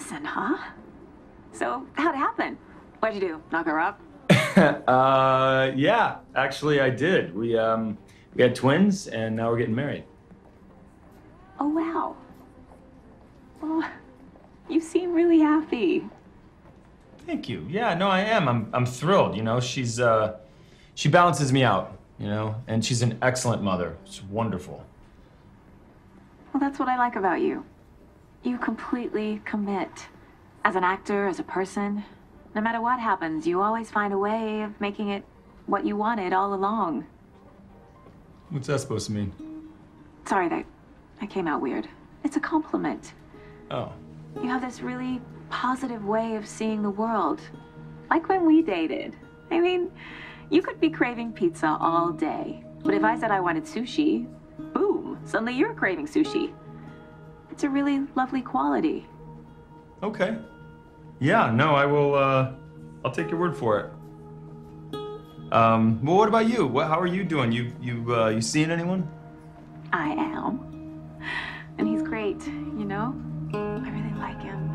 Madison, huh? So, how'd it happen? What'd you do? Knock her up? uh, yeah, actually, I did. We um, we had twins, and now we're getting married. Oh, wow. Well, you seem really happy. Thank you. Yeah, no, I am. I'm I'm thrilled. You know, she's uh, she balances me out. You know, and she's an excellent mother. It's wonderful. Well, that's what I like about you. You completely commit. As an actor, as a person, no matter what happens, you always find a way of making it what you wanted all along. What's that supposed to mean? Sorry, that, that came out weird. It's a compliment. Oh. You have this really positive way of seeing the world. Like when we dated. I mean, you could be craving pizza all day. But if I said I wanted sushi, boom, suddenly you're craving sushi. It's a really lovely quality. Okay. Yeah, no, I will, uh, I'll take your word for it. Um, well, what about you? What, how are you doing? You, you, uh, you seeing anyone? I am. And he's great, you know? I really like him.